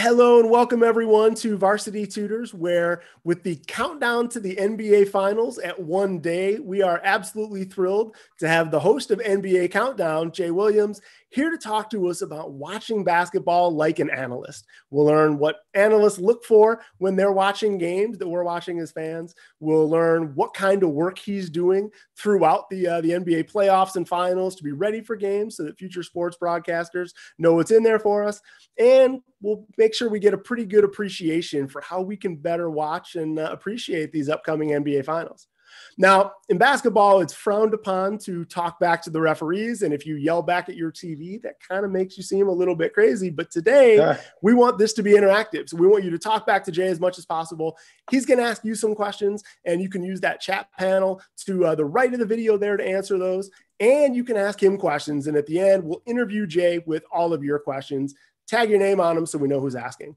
Hello and welcome everyone to Varsity Tutors, where with the countdown to the NBA Finals at one day, we are absolutely thrilled to have the host of NBA Countdown, Jay Williams, here to talk to us about watching basketball like an analyst. We'll learn what analysts look for when they're watching games that we're watching as fans. We'll learn what kind of work he's doing throughout the uh, the NBA playoffs and finals to be ready for games so that future sports broadcasters know what's in there for us. And we'll make sure we get a pretty good appreciation for how we can better watch and uh, appreciate these upcoming NBA finals. Now, in basketball, it's frowned upon to talk back to the referees. And if you yell back at your TV, that kind of makes you seem a little bit crazy. But today, yeah. we want this to be interactive. So we want you to talk back to Jay as much as possible. He's going to ask you some questions, and you can use that chat panel to uh, the right of the video there to answer those. And you can ask him questions. And at the end, we'll interview Jay with all of your questions. Tag your name on them so we know who's asking.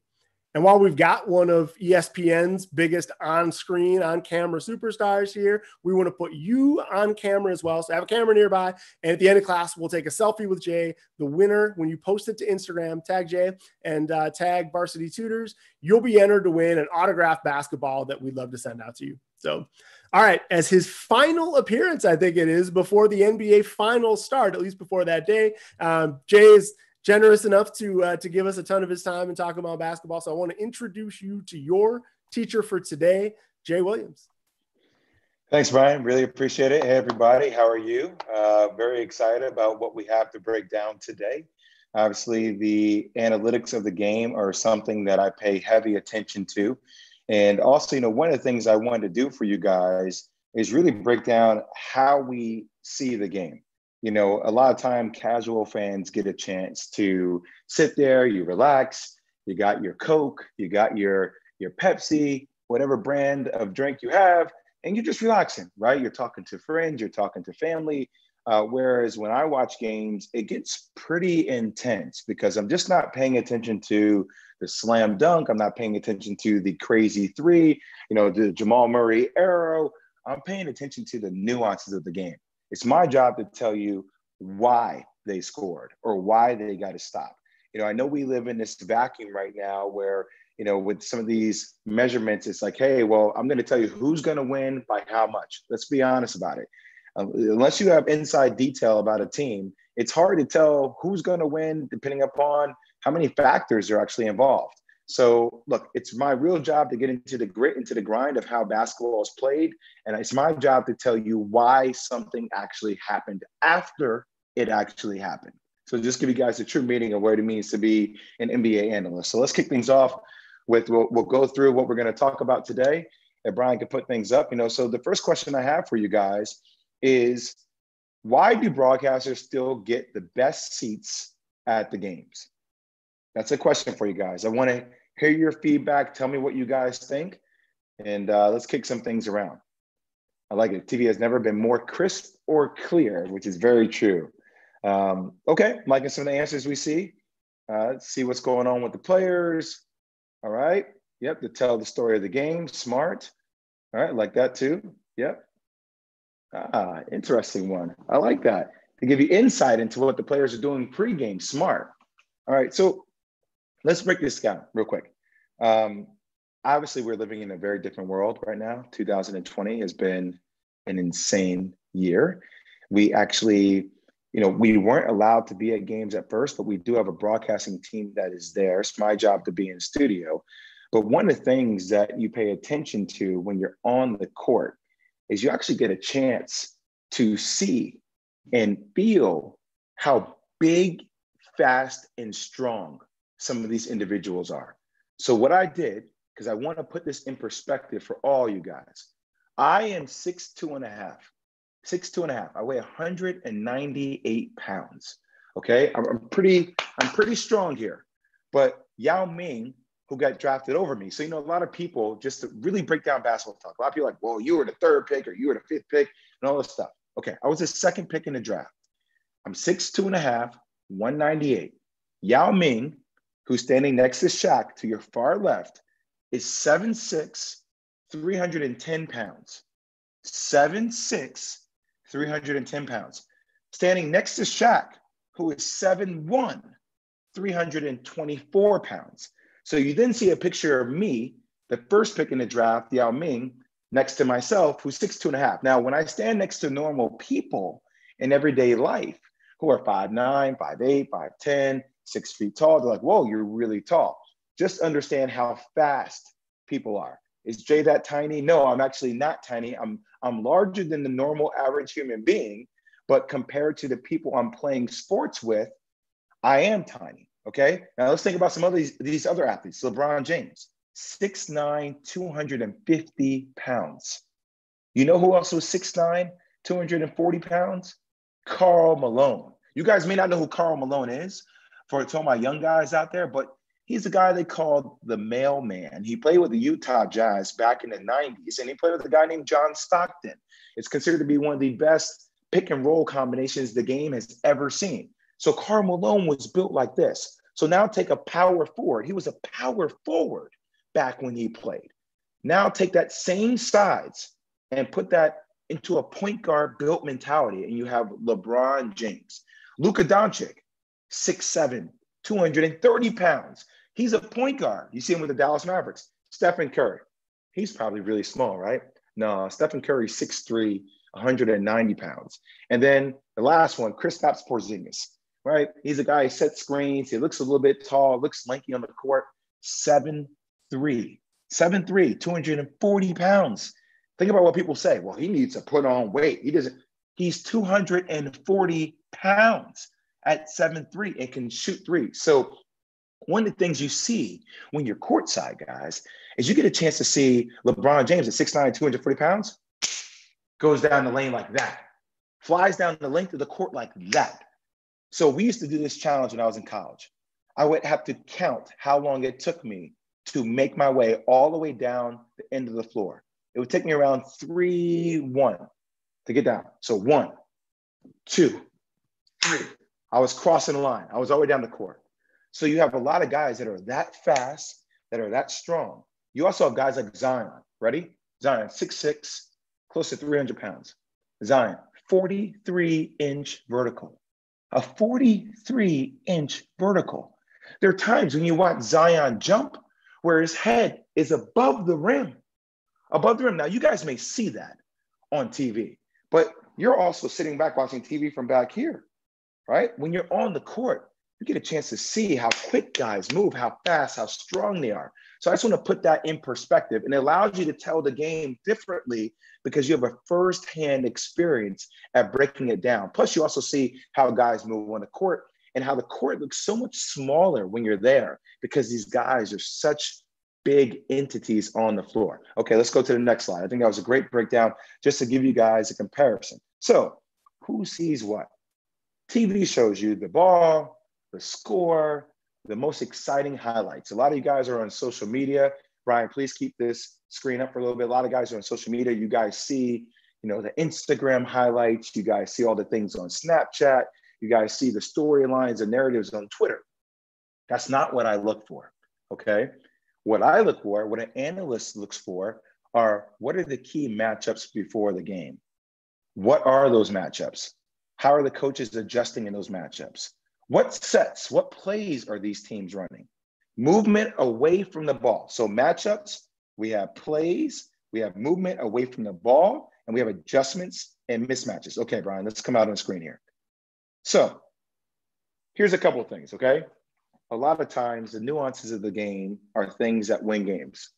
And while we've got one of ESPN's biggest on screen, on camera superstars here, we want to put you on camera as well. So have a camera nearby. And at the end of class, we'll take a selfie with Jay. The winner, when you post it to Instagram, tag Jay and uh, tag Varsity Tutors, you'll be entered to win an autographed basketball that we'd love to send out to you. So, all right, as his final appearance, I think it is before the NBA finals start, at least before that day, um, Jay is generous enough to uh, to give us a ton of his time and talk about basketball. So I want to introduce you to your teacher for today, Jay Williams. Thanks, Brian. Really appreciate it. Hey, everybody, how are you? Uh, very excited about what we have to break down today. Obviously, the analytics of the game are something that I pay heavy attention to. And also, you know, one of the things I wanted to do for you guys is really break down how we see the game you know, a lot of time casual fans get a chance to sit there, you relax, you got your Coke, you got your your Pepsi, whatever brand of drink you have, and you're just relaxing, right? You're talking to friends, you're talking to family. Uh, whereas when I watch games, it gets pretty intense because I'm just not paying attention to the slam dunk. I'm not paying attention to the crazy three, you know, the Jamal Murray arrow. I'm paying attention to the nuances of the game. It's my job to tell you why they scored or why they got to stop. You know, I know we live in this vacuum right now where, you know, with some of these measurements, it's like, hey, well, I'm going to tell you who's going to win by how much. Let's be honest about it. Um, unless you have inside detail about a team, it's hard to tell who's going to win depending upon how many factors are actually involved. So, look, it's my real job to get into the grit, into the grind of how basketball is played. And it's my job to tell you why something actually happened after it actually happened. So, just give you guys a true meaning of what it means to be an NBA analyst. So, let's kick things off with we'll, we'll go through what we're going to talk about today. And Brian can put things up. You know, so the first question I have for you guys is why do broadcasters still get the best seats at the games? That's a question for you guys. I want to hear your feedback. Tell me what you guys think, and uh, let's kick some things around. I like it. TV has never been more crisp or clear, which is very true. Um, okay, liking some of the answers we see. Uh, let's see what's going on with the players. All right. Yep, to tell the story of the game. Smart. All right, like that too. Yep. Ah, interesting one. I like that. To give you insight into what the players are doing pregame. Smart. All right, so let's break this down real quick. Um, obviously, we're living in a very different world right now. 2020 has been an insane year. We actually, you know, we weren't allowed to be at games at first, but we do have a broadcasting team that is there. It's my job to be in studio. But one of the things that you pay attention to when you're on the court is you actually get a chance to see and feel how big, fast, and strong some of these individuals are. So, what I did, because I want to put this in perspective for all you guys, I am six two and a half, six two and a half. I weigh 198 pounds. Okay, I'm, I'm pretty, I'm pretty strong here. But Yao Ming, who got drafted over me, so you know, a lot of people just to really break down basketball talk. A lot of people like, well, you were the third pick or you were the fifth pick and all this stuff. Okay, I was the second pick in the draft. I'm six two and a half, 198. Yao Ming who's standing next to Shaq to your far left, is 7'6, 310 pounds. 7'6, 310 pounds. Standing next to Shaq, who is 7'1, 324 pounds. So you then see a picture of me, the first pick in the draft, Yao Ming, next to myself, who's six two and a half. Now, when I stand next to normal people in everyday life who are five nine, five eight, five ten, six feet tall, they're like, whoa, you're really tall. Just understand how fast people are. Is Jay that tiny? No, I'm actually not tiny. I'm I'm larger than the normal average human being, but compared to the people I'm playing sports with, I am tiny. Okay. Now let's think about some of these, these other athletes. LeBron James, 6'9, 250 pounds. You know who else was 6'9, 240 pounds? Karl Malone. You guys may not know who Karl Malone is for all my young guys out there, but he's the guy they called the mailman. He played with the Utah Jazz back in the 90s, and he played with a guy named John Stockton. It's considered to be one of the best pick and roll combinations the game has ever seen. So Karl Malone was built like this. So now take a power forward. He was a power forward back when he played. Now take that same size and put that into a point guard built mentality, and you have LeBron James. Luka Doncic, 6'7, 230 pounds. He's a point guard. You see him with the Dallas Mavericks. Stephen Curry, he's probably really small, right? No, Stephen Curry, 6'3, 190 pounds. And then the last one, Kristaps Porzingis, right? He's a guy who sets screens. He looks a little bit tall, looks lanky on the court, 7'3, 7'3, 240 pounds. Think about what people say. Well, he needs to put on weight. He doesn't. He's 240 pounds at seven three and can shoot three. So one of the things you see when you're courtside, guys, is you get a chance to see LeBron James at 6'9, 240 pounds, goes down the lane like that, flies down the length of the court like that. So we used to do this challenge when I was in college. I would have to count how long it took me to make my way all the way down the end of the floor. It would take me around three, one to get down. So one, two, three. I was crossing the line. I was all the way down the court. So you have a lot of guys that are that fast, that are that strong. You also have guys like Zion. Ready? Zion, six six, close to 300 pounds. Zion, 43 inch vertical. A 43 inch vertical. There are times when you watch Zion jump where his head is above the rim. Above the rim. Now, you guys may see that on TV, but you're also sitting back watching TV from back here, right? When you're on the court, you get a chance to see how quick guys move, how fast, how strong they are. So I just want to put that in perspective and it allows you to tell the game differently because you have a firsthand experience at breaking it down. Plus, you also see how guys move on the court and how the court looks so much smaller when you're there because these guys are such big entities on the floor. Okay, let's go to the next slide. I think that was a great breakdown just to give you guys a comparison. So, who sees what? TV shows you the ball, the score, the most exciting highlights. A lot of you guys are on social media. Brian, please keep this screen up for a little bit. A lot of guys are on social media. You guys see, you know, the Instagram highlights. You guys see all the things on Snapchat. You guys see the storylines and narratives on Twitter. That's not what I look for. Okay. What I look for, what an analyst looks for, are what are the key matchups before the game? What are those matchups? How are the coaches adjusting in those matchups? What sets, what plays are these teams running? Movement away from the ball. So matchups, we have plays, we have movement away from the ball, and we have adjustments and mismatches. Okay, Brian, let's come out on screen here. So here's a couple of things, okay? A lot of times the nuances of the game are things that win games.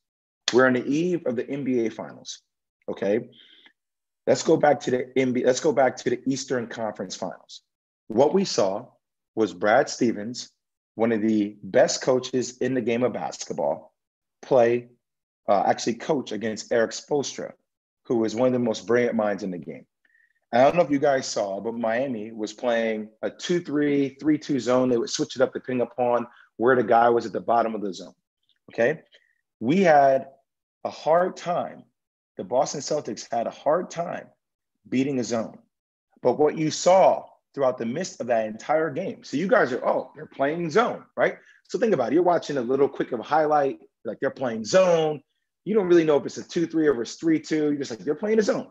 We're on the eve of the NBA finals, okay? Let's go back to the NBA, let's go back to the Eastern Conference Finals. What we saw was Brad Stevens, one of the best coaches in the game of basketball, play, uh, actually coach against Erik Spoelstra, who is one of the most brilliant minds in the game. I don't know if you guys saw, but Miami was playing a 2 3, 3 2 zone. They would switch it up depending upon where the guy was at the bottom of the zone. Okay. We had a hard time. The Boston Celtics had a hard time beating a zone. But what you saw throughout the midst of that entire game. So you guys are, oh, they're playing zone, right? So think about it. You're watching a little quick of a highlight, like they're playing zone. You don't really know if it's a 2 3 or it's 3 2. You're just like, they're playing a zone.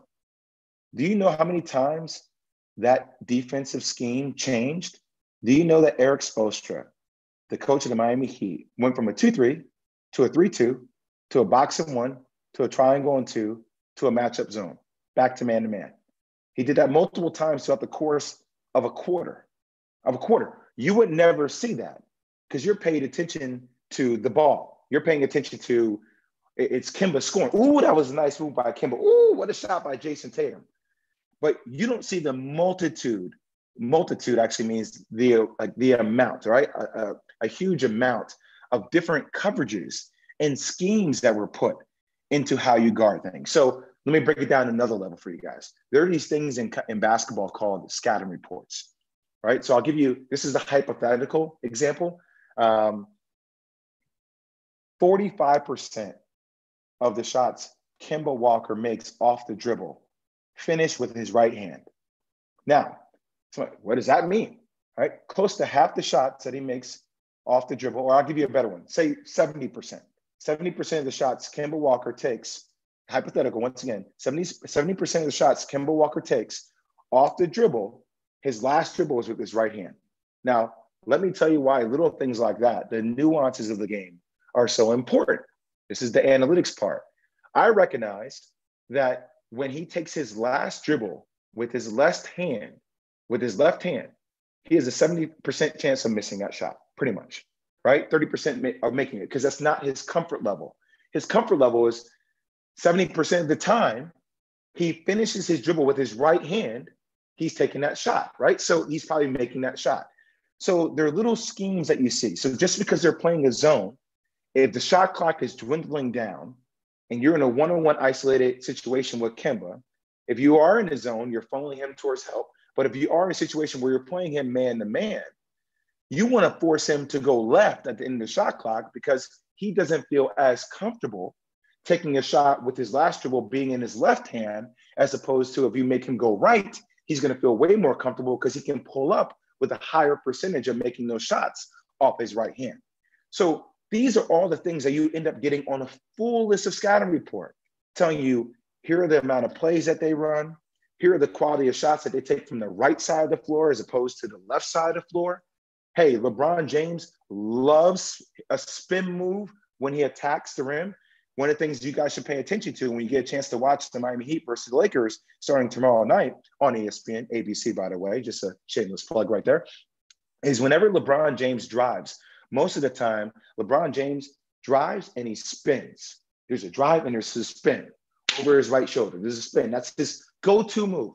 Do you know how many times that defensive scheme changed? Do you know that Erik Spoelstra, the coach of the Miami Heat, went from a 2 3 to a 3 2 to a box and one to a triangle and two to a matchup zone, back to man to man. He did that multiple times throughout the course of a quarter. Of a quarter. You would never see that because you're paying attention to the ball. You're paying attention to it's Kemba scoring. Ooh, that was a nice move by Kemba. Ooh, what a shot by Jayson Tatum. But you don't see the multitude. Multitude actually means the like the amount, right? A, a, a huge amount of different coverages and schemes that were put into how you guard things. So let me break it down another level for you guys. There are these things in, in basketball called scouting reports, right? So I'll give you this is a hypothetical example. Um, 45% of the shots Kemba Walker makes off the dribble finish with his right hand. Now, what does that mean? Right? Close to half the shots that he makes off the dribble, or I'll give you a better one, say 70%. 70% of the shots Kemba Walker takes, hypothetical once again, 70, 70% of the shots Kemba Walker takes off the dribble, his last dribble was with his right hand. Now, let me tell you why little things like that, the nuances of the game, are so important. This is the analytics part. I recognize that when he takes his last dribble with his left hand, with his left hand, he has a 70% chance of missing that shot, pretty much, right? 30% are making it, because that's not his comfort level. His comfort level is 70% of the time, he finishes his dribble with his right hand, he's taking that shot, right? So he's probably making that shot. So there are little schemes that you see. So just because they're playing a zone, if the shot clock is dwindling down and you're in a one-on-one isolated situation with Kemba, if you are in the zone, you're funneling him towards help. But if you are in a situation where you're playing him man to man, you want to force him to go left at the end of the shot clock because he doesn't feel as comfortable taking a shot with his last dribble being in his left hand, as opposed to if you make him go right, he's going to feel way more comfortable because he can pull up with a higher percentage of making those shots off his right hand. So these are all the things that you end up getting on a full list of scouting report, telling you here are the amount of plays that they run, here are the quality of shots that they take from the right side of the floor as opposed to the left side of the floor. Hey, LeBron James loves a spin move when he attacks the rim. One of the things you guys should pay attention to when you get a chance to watch the Miami Heat versus the Lakers starting tomorrow night on ESPN, ABC, by the way, just a shameless plug right there, is whenever LeBron James drives, most of the time, LeBron James drives and he spins. There's a drive and there's a spin over his right shoulder. There's a spin. That's his go-to move.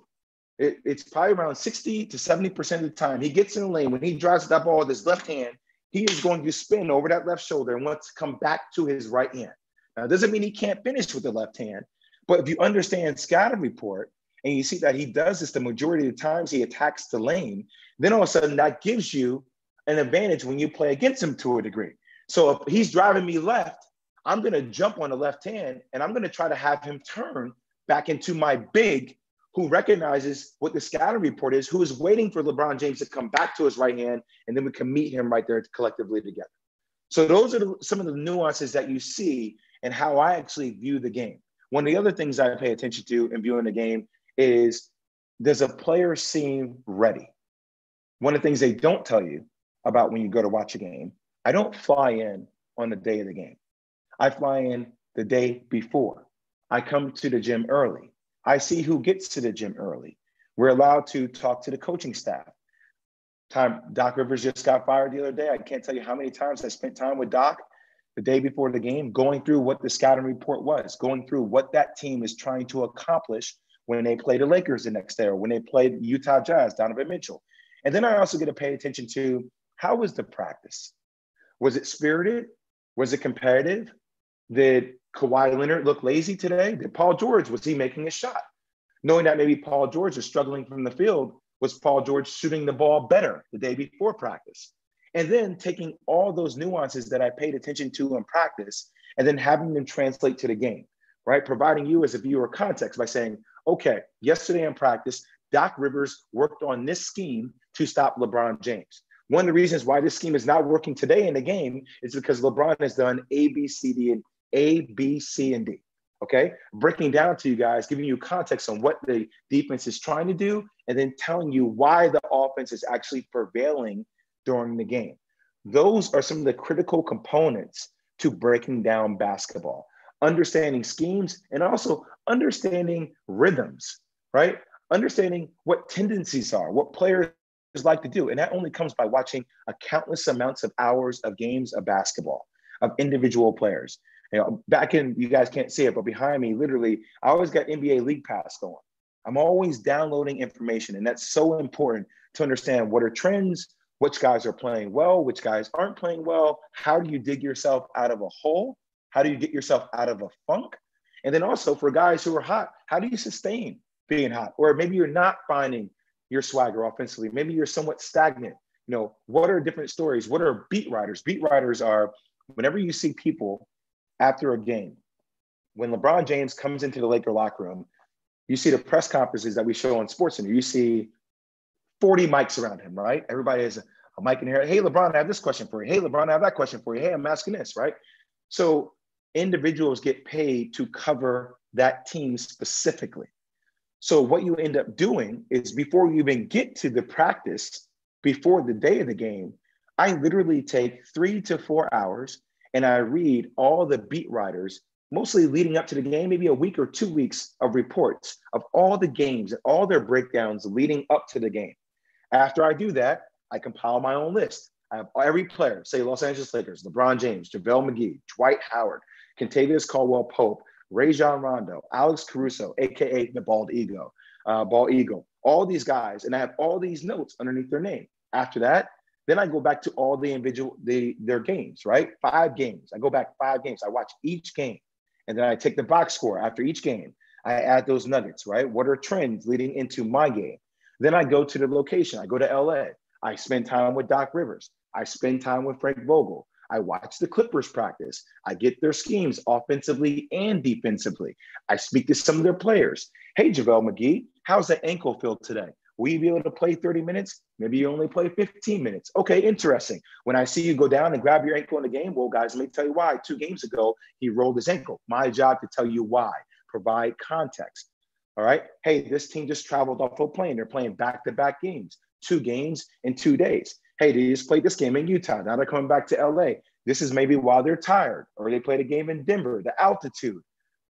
It, it's probably around 60 to 70% of the time. He gets in the lane. When he drives that ball with his left hand, he is going to spin over that left shoulder and wants to come back to his right hand. Now, it doesn't mean he can't finish with the left hand, but if you understand scouting report and you see that he does this the majority of the times he attacks the lane, then all of a sudden that gives you an advantage when you play against him to a degree. So if he's driving me left, I'm going to jump on the left hand and I'm going to try to have him turn back into my big who recognizes what the scouting report is, who is waiting for LeBron James to come back to his right hand, and then we can meet him right there collectively together. So those are some of the nuances that you see and how I actually view the game. One of the other things I pay attention to in viewing the game is does a player seem ready? One of the things they don't tell you about when you go to watch a game. I don't fly in on the day of the game. I fly in the day before. I come to the gym early. I see who gets to the gym early. We're allowed to talk to the coaching staff. Time Doc Rivers just got fired the other day. I can't tell you how many times I spent time with Doc the day before the game, going through what the scouting report was, going through what that team is trying to accomplish when they play the Lakers the next day or when they played Utah Jazz, Donovan Mitchell. And then I also get to pay attention to how was the practice? Was it spirited? Was it competitive? Did Kawhi Leonard look lazy today? Did Paul George, was he making a shot? Knowing that maybe Paul George is struggling from the field, was Paul George shooting the ball better the day before practice? And then taking all those nuances that I paid attention to in practice and then having them translate to the game, right? Providing you as a viewer context by saying, okay, yesterday in practice, Doc Rivers worked on this scheme to stop LeBron James. One of the reasons why this scheme is not working today in the game is because LeBron has done A, B, C, D, and A, B, C, and D. Okay. Breaking down to you guys, giving you context on what the defense is trying to do, and then telling you why the offense is actually prevailing during the game. Those are some of the critical components to breaking down basketball, understanding schemes and also understanding rhythms, right? Understanding what tendencies are, what players like to do. And that only comes by watching a countless amounts of hours of games of basketball, of individual players. You uh, know, back in, you guys can't see it, but behind me, literally, I always got NBA League Pass going. I'm always downloading information, and that's so important to understand what are trends, which guys are playing well, which guys aren't playing well. How do you dig yourself out of a hole? How do you get yourself out of a funk? And then also for guys who are hot, how do you sustain being hot? Or maybe you're not finding your swagger offensively. Maybe you're somewhat stagnant. You know, what are different stories? What are beat writers? Beat writers are whenever you see people after a game, when LeBron James comes into the Laker locker room, you see the press conferences that we show on SportsCenter. You see 40 mics around him, right? Everybody has a, a mic in here. Hey, LeBron, I have this question for you. Hey, LeBron, I have that question for you. Hey, I'm asking this, right? So individuals get paid to cover that team specifically. So what you end up doing is before you even get to the practice, before the day of the game, I literally take three to four hours and I read all the beat writers, mostly leading up to the game, maybe a week or two weeks of reports of all the games and all their breakdowns leading up to the game. After I do that, I compile my own list. I have every player, say Los Angeles Lakers, LeBron James, JaVale McGee, Dwight Howard, Kentavious Caldwell Pope, Ray Rajon Rondo, Alex Caruso, AKA the Bald Eagle, uh, Bald Eagle, all these guys. And I have all these notes underneath their name. After that, then I go back to all the individual, the, their games, right? Five games. I go back five games. I watch each game. And then I take the box score after each game. I add those nuggets, right? What are trends leading into my game? Then I go to the location. I go to LA. I spend time with Doc Rivers. I spend time with Frank Vogel. I watch the Clippers practice. I get their schemes offensively and defensively. I speak to some of their players. Hey, JaVale McGee, how's that ankle feel today? Will you be able to play 30 minutes? Maybe you only play 15 minutes. Okay, interesting. When I see you go down and grab your ankle in the game, well, guys, let me tell you why. Two games ago, he rolled his ankle. My job to tell you why, provide context. All right. Hey, this team just traveled off a plane. They're playing back to back games, two games in two days. Hey, they just played this game in Utah. Now they're coming back to LA. This is maybe why they're tired, or they played a game in Denver, the altitude,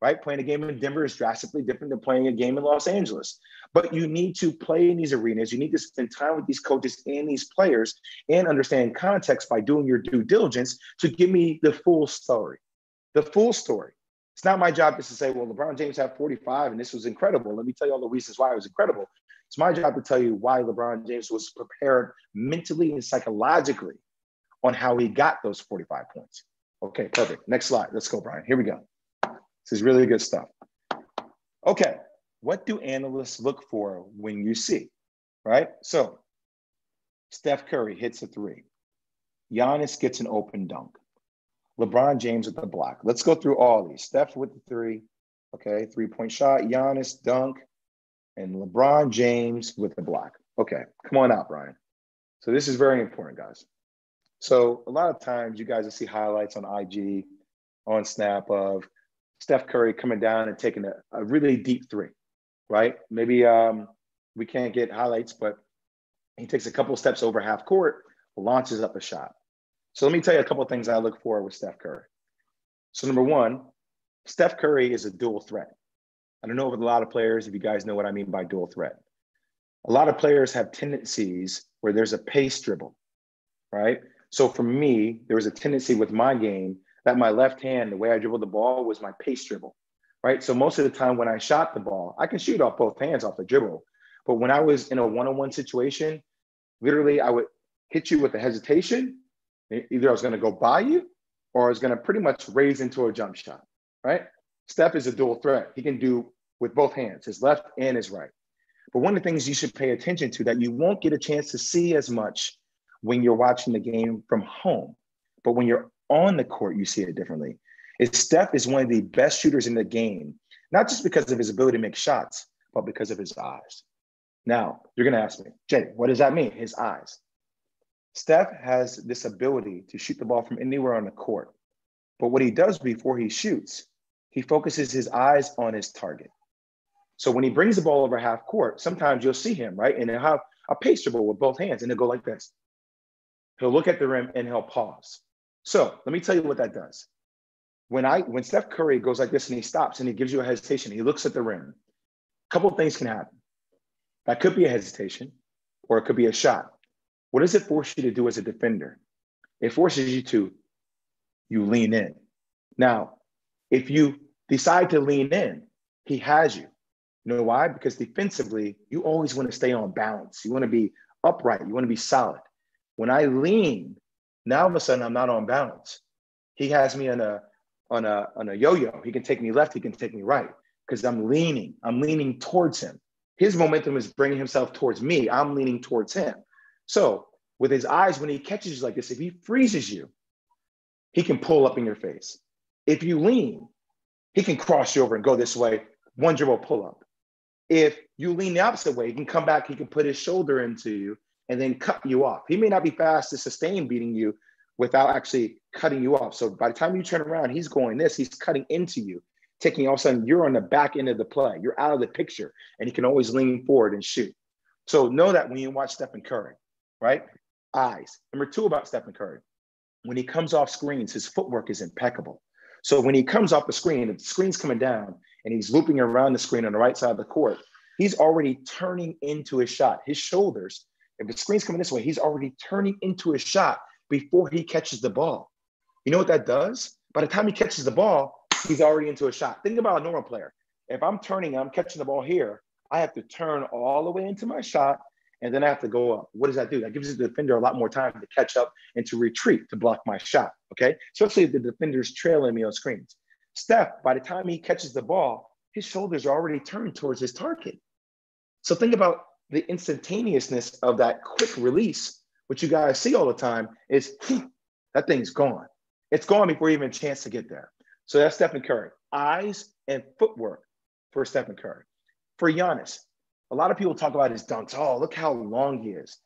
right? Playing a game in Denver is drastically different than playing a game in Los Angeles. But you need to play in these arenas. You need to spend time with these coaches and these players and understand context by doing your due diligence to give me the full story. The full story. It's not my job just to say, well, LeBron James had 45 and this was incredible. Let me tell you all the reasons why it was incredible. It's my job to tell you why LeBron James was prepared mentally and psychologically on how he got those 45 points. Okay, perfect. Next slide. Let's go, Brian. Here we go. This is really good stuff. Okay, what do analysts look for when you see, right? So Steph Curry hits a three. Giannis gets an open dunk. LeBron James with the block. Let's go through all these. Steph with the three. Okay, three point shot. Giannis dunk and LeBron James with the block. Okay, come on out, Brian. So this is very important, guys. So a lot of times you guys will see highlights on IG, on Snap of Steph Curry coming down and taking a, a really deep three, right? Maybe um, we can't get highlights, but he takes a couple steps over half court, launches up a shot. So let me tell you a couple of things I look for with Steph Curry. So number one, Steph Curry is a dual threat. I don't know with a lot of players if you guys know what I mean by dual threat. A lot of players have tendencies where there's a pace dribble, right? So for me, there was a tendency with my game that my left hand, the way I dribbled the ball was my pace dribble, right? So most of the time when I shot the ball, I can shoot off both hands off the dribble. But when I was in a one-on-one situation, literally I would hit you with a hesitation. Either I was going to go by you or I was going to pretty much raise into a jump shot, right? Steph is a dual threat. He can do with both hands, his left and his right. But one of the things you should pay attention to that you won't get a chance to see as much when you're watching the game from home, but when you're on the court, you see it differently. Is Steph is one of the best shooters in the game, not just because of his ability to make shots, but because of his eyes. Now, you're going to ask me, Jay, what does that mean? His eyes. Steph has this ability to shoot the ball from anywhere on the court. But what he does before he shoots, he focuses his eyes on his target. So when he brings the ball over half court, sometimes you'll see him, right? And he'll have a pace dribble with both hands and he'll go like this. He'll look at the rim and he'll pause. So let me tell you what that does. When I when Steph Curry goes like this and he stops and he gives you a hesitation, he looks at the rim. A couple things can happen. That could be a hesitation, or it could be a shot. What does it force you to do as a defender? It forces you to you lean in. Now, if you decide to lean in, he has you. You know why? Because defensively, you always want to stay on balance. You want to be upright. You want to be solid. When I lean, now all of a sudden I'm not on balance. He has me on a on a on a yo-yo. He can take me left. He can take me right because I'm leaning. I'm leaning towards him. His momentum is bringing himself towards me. I'm leaning towards him. So with his eyes, when he catches you like this, if he freezes you, he can pull up in your face. If you lean, he can cross you over and go this way, one dribble pull up. If you lean the opposite way, he can come back, he can put his shoulder into you and then cut you off. He may not be fast to sustain beating you without actually cutting you off. So by the time you turn around, he's going this, he's cutting into you, taking all of a sudden you're on the back end of the play. You're out of the picture and he can always lean forward and shoot. So know that when you watch Stephen Curry, right? Eyes. Number two about Stephen Curry, when he comes off screens, his footwork is impeccable. So when he comes off the screen, the screen's coming down and he's looping around the screen on the right side of the court, he's already turning into his shot. His shoulders, if the screen's coming this way, he's already turning into a shot before he catches the ball. You know what that does? By the time he catches the ball, he's already into a shot. Think about a normal player. If I'm turning, I'm catching the ball here, I have to turn all the way into my shot and then I have to go up. What does that do? That gives the defender a lot more time to catch up and to retreat to block my shot. Okay. Especially if the defender's trailing me on screens. Steph, by the time he catches the ball, his shoulders are already turned towards his target. So think about the instantaneousness of that quick release, which you guys see all the time, is that thing's gone. It's gone before you even a chance to get there. So that's Stephen Curry. Eyes and footwork for Stephen Curry. For Giannis, a lot of people talk about his dunks. Oh, look how long he is.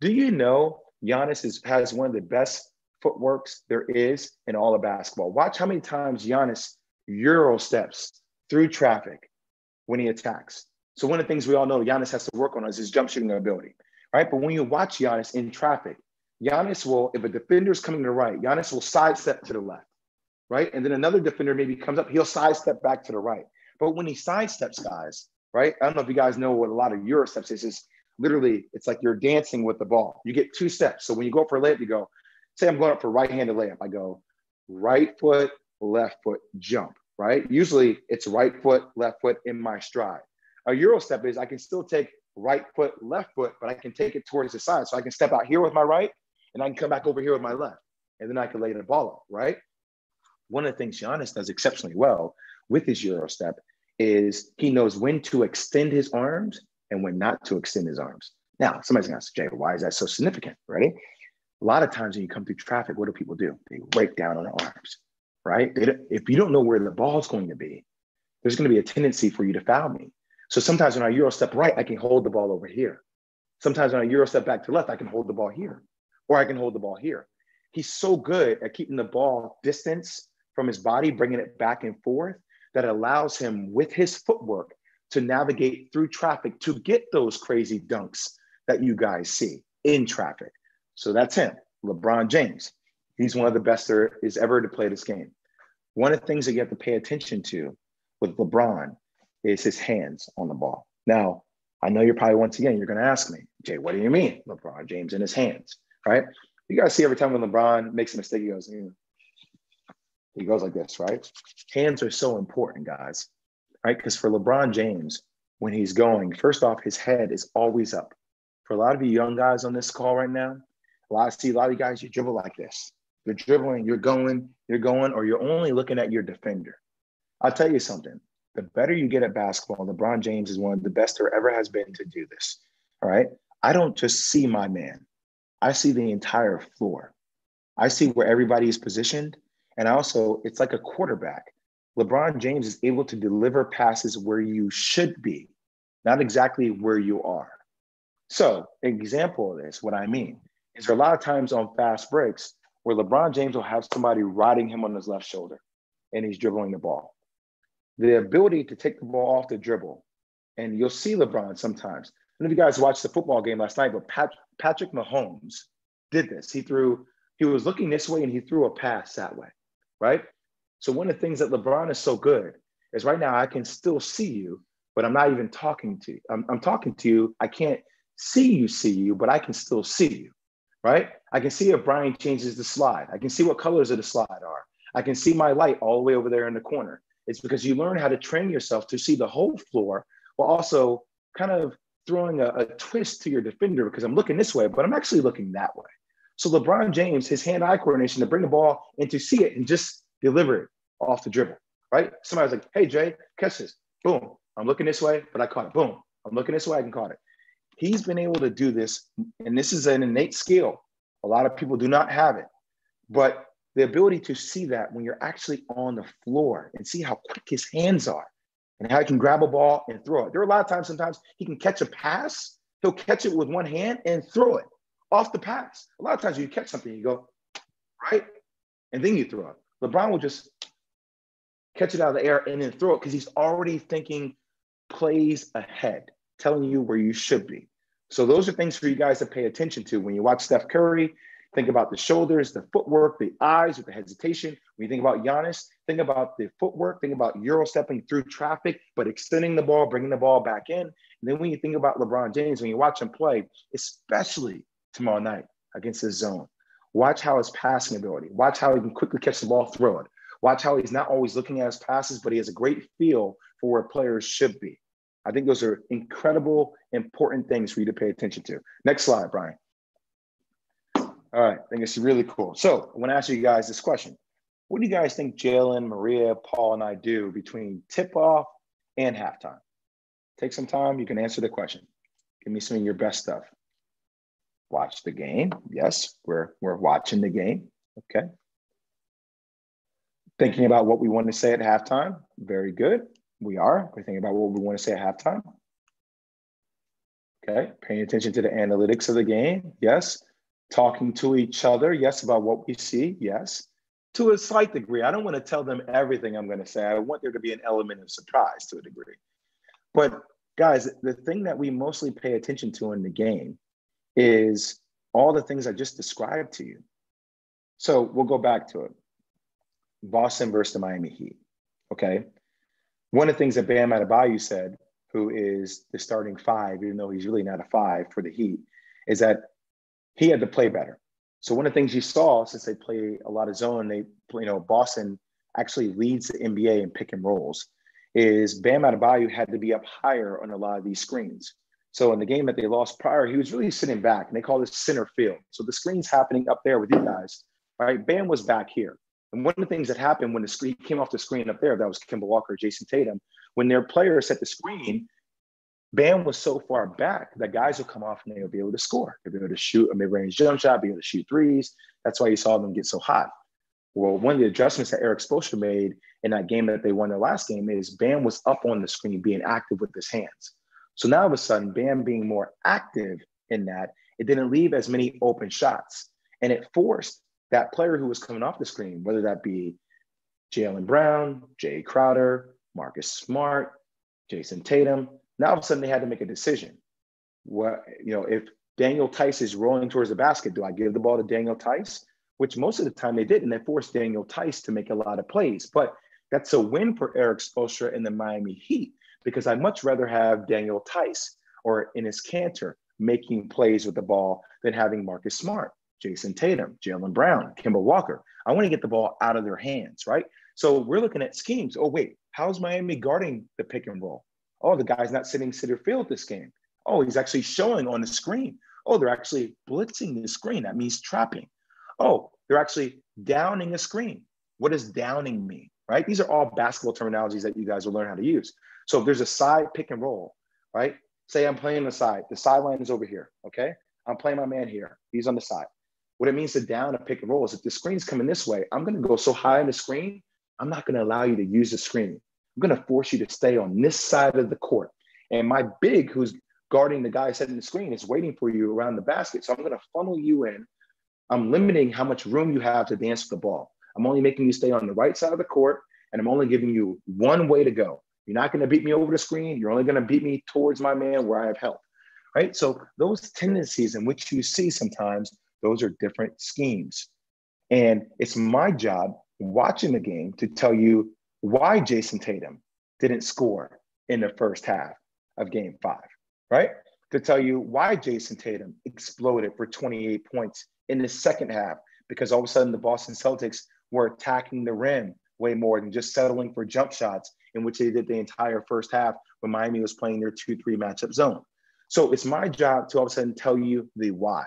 Do you know Giannis is, has one of the best footworks there is in all of basketball? Watch how many times Giannis Euro steps through traffic when he attacks. So one of the things we all know Giannis has to work on is his jump shooting ability, right? But when you watch Giannis in traffic, Giannis will, if a defender is coming to the right, Giannis will sidestep to the left, right? And then another defender maybe comes up, he'll sidestep back to the right. But when he sidesteps, guys, right? I don't know if you guys know what a lot of Euro steps is. It's literally, it's like you're dancing with the ball. You get two steps. So when you go up for a layup, you go, say I'm going up for right-handed layup. I go right foot, left foot, jump, right? Usually it's right foot, left foot in my stride. A Euro step is I can still take right foot, left foot, but I can take it towards the side. So I can step out here with my right and I can come back over here with my left. And then I can lay the ball up, right? One of the things Giannis does exceptionally well with his Euro step is he knows when to extend his arms and when not to extend his arms. Now, somebody's gonna ask, Jay, why is that so significant? Ready? A lot of times when you come through traffic, what do people do? They break down on their arms, right? if you don't know where the ball's going to be, there's going to be a tendency for you to foul me. So sometimes when I Euro step right, I can hold the ball over here. Sometimes when I Euro step back to left, I can hold the ball here, or I can hold the ball here. He's so good at keeping the ball distance from his body, bringing it back and forth that allows him with his footwork to navigate through traffic to get those crazy dunks that you guys see in traffic. So that's him, LeBron James. He's one of the best there is ever to play this game. One of the things that you have to pay attention to with LeBron is his hands on the ball. Now, I know you're probably once again, you're going to ask me, Jay, what do you mean LeBron James in his hands, right? You guys see every time when LeBron makes a mistake, he goes, mm, he goes like this, right? Hands are so important, guys, right? Because for LeBron James, when he's going, first off, his head is always up. For a lot of you young guys on this call right now, a lot of see a lot of you guys, you dribble like this. You're dribbling, you're going, you're going, or you're only looking at your defender. I'll tell you something. The better you get at basketball, LeBron James is one of the best there ever has been to do this. All right. I don't just see my man, I see the entire floor. I see where everybody is positioned. And also, it's like a quarterback. LeBron James is able to deliver passes where you should be, not exactly where you are. So, example of this, what I mean is there are a lot of times on fast breaks where LeBron James will have somebody riding him on his left shoulder and he's dribbling the ball. The ability to take the ball off the dribble, and you'll see LeBron sometimes. I don't know if you guys watched the football game last night, but Pat, Patrick Mahomes did this. He threw, he was looking this way and he threw a pass that way, right? So one of the things that LeBron is so good is right now I can still see you, but I'm not even talking to you. I'm, I'm talking to you. I can't see you, see you, but I can still see you, right? I can see if Brian changes the slide. I can see what colors of the slide are. I can see my light all the way over there in the corner. It's because you learn how to train yourself to see the whole floor while also kind of throwing a, a twist to your defender because I'm looking this way, but I'm actually looking that way. So LeBron James, his hand-eye coordination to bring the ball and to see it and just deliver it off the dribble, right? Somebody's like, hey, Jay, catch this. Boom. I'm looking this way, but I caught it. Boom. I'm looking this way, I can caught it. He's been able to do this, and this is an innate skill. A lot of people do not have it. But the ability to see that when you're actually on the floor and see how quick his hands are and how he can grab a ball and throw it. There are a lot of times, sometimes he can catch a pass, he'll catch it with one hand and throw it off the pass. A lot of times you catch something, you go, right? And then you throw it. LeBron will just catch it out of the air and then throw it because he's already thinking plays ahead, telling you where you should be. So those are things for you guys to pay attention to when you watch Steph Curry Think about the shoulders, the footwork, the eyes with the hesitation. When you think about Giannis, think about the footwork, think about Euro stepping through traffic, but extending the ball, bringing the ball back in. And then when you think about LeBron James, when you watch him play, especially tomorrow night against his zone, watch how his passing ability, watch how he can quickly catch the ball, throw it. Watch how he's not always looking at his passes, but he has a great feel for where players should be. I think those are incredible, important things for you to pay attention to. Next slide, Brian. All right, I think it's really cool. So I want to ask you guys this question. What do you guys think Jalen, Maria, Paul, and I do between tip off and halftime? Take some time. You can answer the question. Give me some of your best stuff. Watch the game. Yes, we're, we're watching the game. Okay. Thinking about what we want to say at halftime. Very good. We are. We're thinking about what we want to say at halftime. Okay. Paying attention to the analytics of the game. Yes talking to each other, yes, about what we see, yes, to a slight degree. I don't want to tell them everything I'm going to say. I want there to be an element of surprise to a degree. But guys, the thing that we mostly pay attention to in the game is all the things I just described to you. So we'll go back to it. Boston versus the Miami Heat. Okay. One of the things that Bam Adebayo said, who is the starting five, even though he's really not a five for the Heat, is that he had to play better. So one of the things you saw since they play a lot of zone, they you know Boston actually leads the NBA in pick and rolls, is Bam Adebayo had to be up higher on a lot of these screens. So in the game that they lost prior, he was really sitting back, and they call this center field. So the screen's happening up there with you guys, right? Bam was back here. And one of the things that happened when the screen came off the screen up there, that was Kemba Walker, Jayson Tatum, when their players set the screen, Bam was so far back that guys would come off and they would be able to score. They'd be able to shoot a mid-range jump shot, be able to shoot threes. That's why you saw them get so hot. Well, one of the adjustments that Erik Spoelstra made in that game that they won their last game is Bam was up on the screen being active with his hands. So now all of a sudden, Bam being more active in that, it didn't leave as many open shots. And it forced that player who was coming off the screen, whether that be Jaylen Brown, Jae Crowder, Marcus Smart, Jayson Tatum, now all of a sudden they had to make a decision. What you know, if Daniel Theis is rolling towards the basket, do I give the ball to Daniel Theis? Which most of the time they did, and they forced Daniel Theis to make a lot of plays. But that's a win for Erik Spoelstra and the Miami Heat because I'd much rather have Daniel Theis or Enes Kanter making plays with the ball than having Marcus Smart, Jayson Tatum, Jaylen Brown, Kemba Walker. I want to get the ball out of their hands, right? So we're looking at schemes. Oh, wait, how's Miami guarding the pick and roll? Oh, the guy's not sitting center field this game. Oh, he's actually showing on the screen. Oh, they're actually blitzing the screen. That means trapping. Oh, they're actually downing a screen. What does downing mean? Right? These are all basketball terminologies that you guys will learn how to use. So if there's a side pick and roll, right? Say I'm playing the side. The sideline is over here. Okay. I'm playing my man here. He's on the side. What it means to down a pick and roll is if the screen's coming this way, I'm going to go so high on the screen, I'm not going to allow you to use the screen. I'm going to force you to stay on this side of the court. And my big, who's guarding the guy setting the screen, is waiting for you around the basket. So I'm going to funnel you in. I'm limiting how much room you have to dance the ball. I'm only making you stay on the right side of the court, and I'm only giving you one way to go. You're not going to beat me over the screen. You're only going to beat me towards my man where I have help. Right. So those tendencies in which you see sometimes, Those are different schemes. And it's my job watching the game to tell you why Jayson Tatum didn't score in the first half of game five, right? To tell you why Jayson Tatum exploded for 28 points in the second half, because all of a sudden the Boston Celtics were attacking the rim way more than just settling for jump shots, in which they did the entire first half when Miami was playing their 2 3 matchup zone. So it's my job to all of a sudden tell you the why.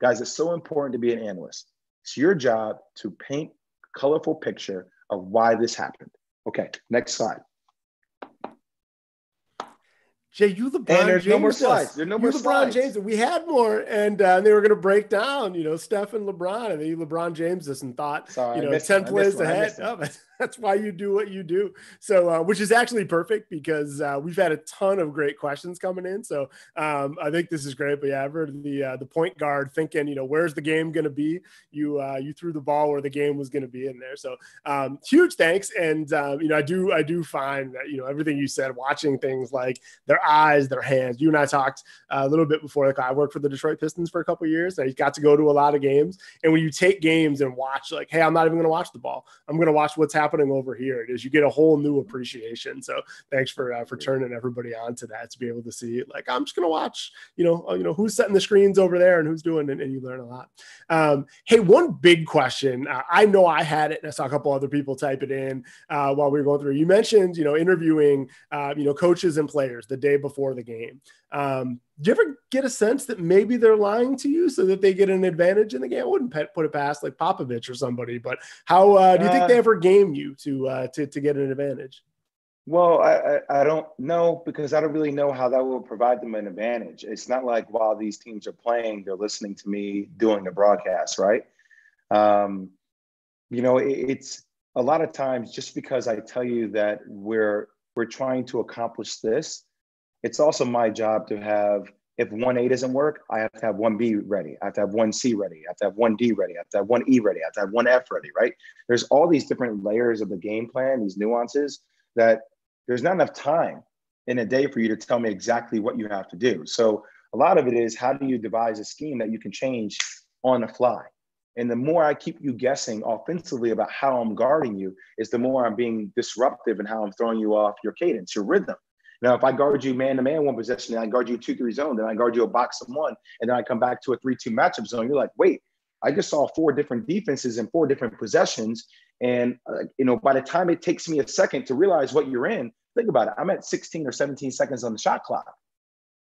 Guys, it's so important to be an analyst. It's your job to paint a colorful picture of why this happened. Okay, next slide. Jay, you LeBron and there's James. No more slides. There's no more LeBron slides. James. We had more, and uh, they were going to break down, you know, Steph and LeBron, and then LeBron James this and thought, Sorry, you know, ten plays ahead. Oh, that's why you do what you do. So, uh, which is actually perfect because uh, we've had a ton of great questions coming in. So, um, I think this is great. But yeah, I've heard the uh, the point guard thinking, you know, where's the game going to be? You uh, you threw the ball where the game was going to be in there. So, um, huge thanks. And um, you know, I do I do find that you know everything you said, watching things like their eyes, their hands. You and I talked a little bit before. Like I worked for the Detroit Pistons for a couple years. I got to go to a lot of games. And when you take games and watch, like, hey, I'm not even going to watch the ball. I'm going to watch what's happening over here. It is you get a whole new appreciation. So thanks for uh, for turning everybody on to that to be able to see like I'm just gonna watch you know uh, you know who's setting the screens over there and who's doing it, and you learn a lot. Um, hey, one big question. Uh, I know I had it, and I saw a couple other people type it in uh, while we were going through. You mentioned you know interviewing uh, you know coaches and players the day before the game. Um, do you ever get a sense that maybe they're lying to you so that they get an advantage in the game? I wouldn't put it past like Popovich or somebody, but how uh, do you think uh, they ever game you to uh, to to get an advantage? Well, I, I don't know because I don't really know how that will provide them an advantage. It's not like while these teams are playing, they're listening to me doing the broadcast, right? Um, you know, it, it's a lot of times just because I tell you that we're we're trying to accomplish this it's also my job to have if one A doesn't work, I have to have one B ready. I have to have one C ready. I have to have one D ready. I have to have one E ready. I have to have one F ready, right? There's all these different layers of the game plan, these nuances that there's not enough time in a day for you to tell me exactly what you have to do. So a lot of it is how do you devise a scheme that you can change on the fly? And the more I keep you guessing offensively about how I'm guarding you, is the more I'm being disruptive and how I'm throwing you off your cadence, your rhythm. Now, if I guard you man to man one possession, and I guard you two three zone, then I guard you a box of one, and then I come back to a three two matchup zone, you're like, wait, I just saw four different defenses and four different possessions, and uh, you know, by the time it takes me a second to realize what you're in, think about it. I'm at 16 or 17 seconds on the shot clock.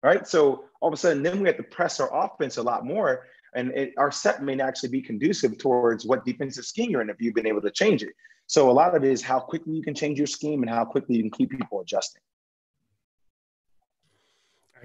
right? So all of a sudden, then we have to press our offense a lot more, and it, our set may actually be conducive towards what defensive scheme you're in if you've been able to change it. So a lot of it is how quickly you can change your scheme and how quickly you can keep people adjusting.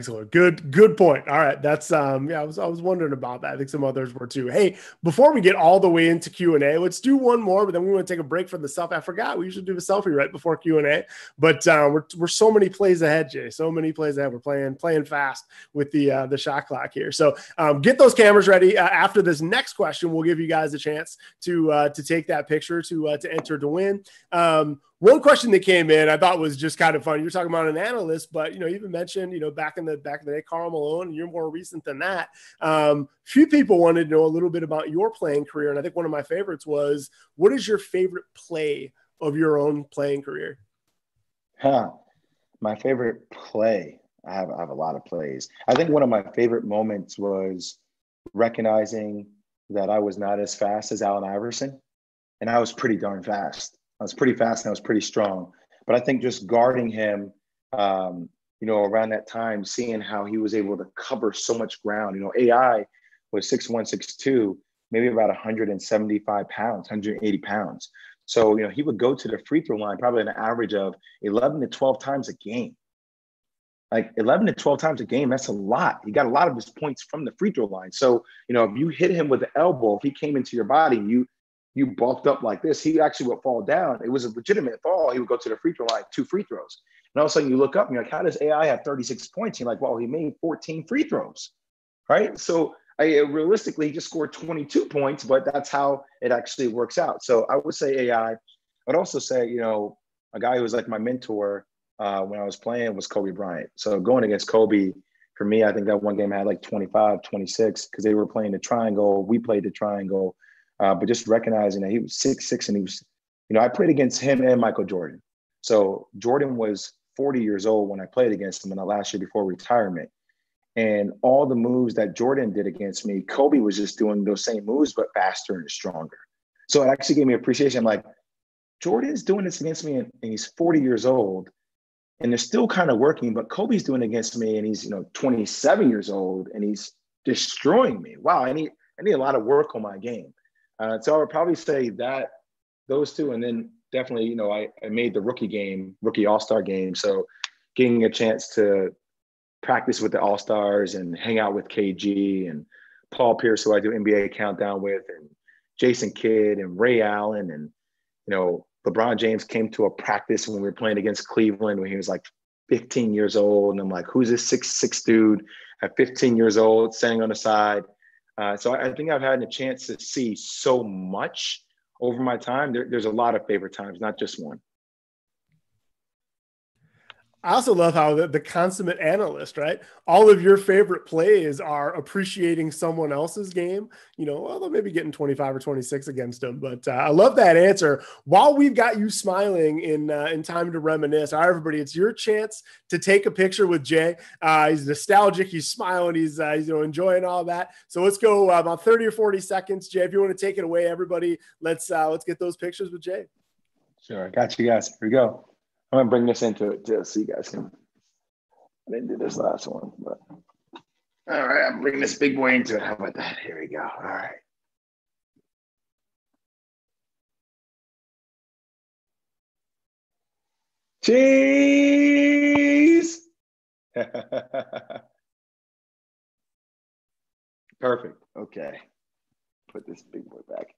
Excellent. Good, good point. All right. That's um yeah, I was I was wondering about that. I think some others were too. Hey, before we get all the way into Q&A, let's do one more, but then we want to take a break from the selfie. I forgot we usually do a selfie right before Q&A. But uh, we're we're so many plays ahead, Jay. So many plays ahead. We're playing playing fast with the uh, the shot clock here. So um, get those cameras ready. Uh, after this next question, we'll give you guys a chance to uh, to take that picture to uh, to enter to win. Um, one question that came in I thought was just kind of fun. You're talking about an analyst, but you know, even mentioned, you know, back in the back in the day, Karl Malone, you're more recent than that. Um, few people wanted to know a little bit about your playing career. And I think one of my favorites was what is your favorite play of your own playing career? Huh. My favorite play. I have I have a lot of plays. I think one of my favorite moments was recognizing that I was not as fast as Allen Iverson. And I was pretty darn fast I was pretty fast and I was pretty strong. But I think just guarding him, um, you know, around that time, seeing how he was able to cover so much ground. You know, AI was six one, six two, maybe about 175 pounds, 180 pounds. So, you know, he would go to the free throw line probably an average of 11 to 12 times a game. Like 11 to 12 times a game, that's a lot. He got a lot of his points from the free throw line. So, you know, if you hit him with the elbow, if he came into your body, you you bulked up like this, he actually would fall down. It was a legitimate fall. He would go to the free throw line, two free throws. And all of a sudden you look up and you're like, how does AI have 36 points? you're like, well, he made 14 free throws, right? So I, realistically, he just scored 22 points, but that's how it actually works out. So I would say AI. I'd also say, you know, a guy who was like my mentor uh, when I was playing was Kobe Bryant. So going against Kobe for me, I think that one game had like 25, 26 because they were playing the triangle. We played the triangle. Uh, but just recognizing that he was six six and he was, you know, I played against him and Michael Jordan. So Jordan was 40 years old when I played against him in the last year before retirement. And all the moves that Jordan did against me, Kobe was just doing those same moves, but faster and stronger. So it actually gave me appreciation. I'm like, Jordan's doing this against me and, and he's 40 years old and they're still kind of working, but Kobe's doing against me and he's, you know, 27 years old and he's destroying me. Wow, I need I need a lot of work on my game. Uh, so I would probably say that those two, and then definitely, you know, I, I made the rookie game, rookie all-star game. So getting a chance to practice with the all-stars and hang out with KG and Paul Pierce, who I do NBA countdown with, and Jason Kidd and Ray Allen and you know LeBron James came to a practice when we were playing against Cleveland when he was like 15 years old. And I'm like, who's this six six dude at 15 years old standing on the side? Uh, so I, think I've had a chance to see so much over my time. There, there's a lot of favorite times, not just one. I also love how the, the, consummate analyst, right? All of your favorite plays are appreciating someone else's game. You know, although maybe getting 25 or 26 against them. But uh, I love that answer. While we've got you smiling in uh, in time to reminisce, all right, everybody, it's your chance to take a picture with Jay. Uh, he's nostalgic. He's smiling. He's, uh, he's you know enjoying all that. So let's go uh, about 30 or 40 seconds, Jay. If you want to take it away, everybody, let's uh, let's get those pictures with Jay. Sure, I got you guys. Here we go. I'm gonna bring this into it too, so you guys can. I didn't do this last one, but all right, I'm bringing this big boy into it. How about that? Here we go. All right. Cheese. Perfect. Okay. Put this big boy back.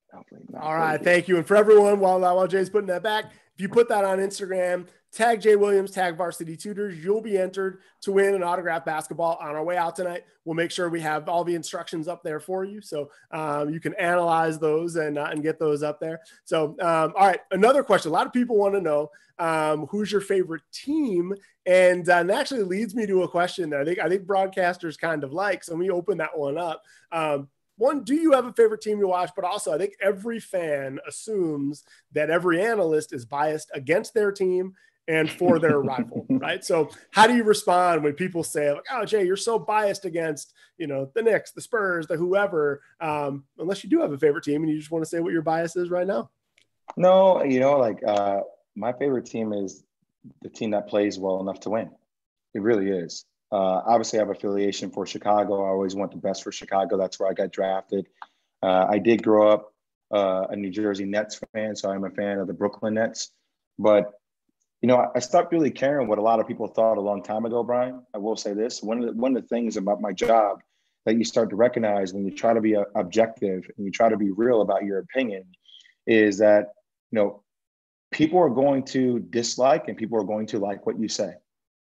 All right. Thank you. And for everyone, while, while Jay's putting that back, if you put that on Instagram, tag Jay Williams, tag Varsity Tutors, you'll be entered to win an autographed basketball on our way out tonight. We'll make sure we have all the instructions up there for you, so um, you can analyze those and uh, and get those up there. So, um, all right, another question. A lot of people want to know um, who's your favorite team, and, uh, that actually leads me to a question that I think I think broadcasters kind of like. So, let me open that one up. One, do you have a favorite team to watch? But also, I think every fan assumes that every analyst is biased against their team and for their rival, right? So, how do you respond when people say, like, "Oh, Jay, you're so biased against you know the Knicks, the Spurs, the whoever," um, unless you do have a favorite team and you just want to say what your bias is right now? No, you know, like uh, my favorite team is the team that plays well enough to win. It really is. Uh, obviously, I have affiliation for Chicago. I always want the best for Chicago. That's where I got drafted. Uh, I did grow up uh, a New Jersey Nets fan, so I'm a fan of the Brooklyn Nets. But you know, I stopped really caring what a lot of people thought a long time ago, Brian. I will say this: one of the, one of the things about my job that you start to recognize when you try to be uh, objective and you try to be real about your opinion is that you know people are going to dislike and people are going to like what you say.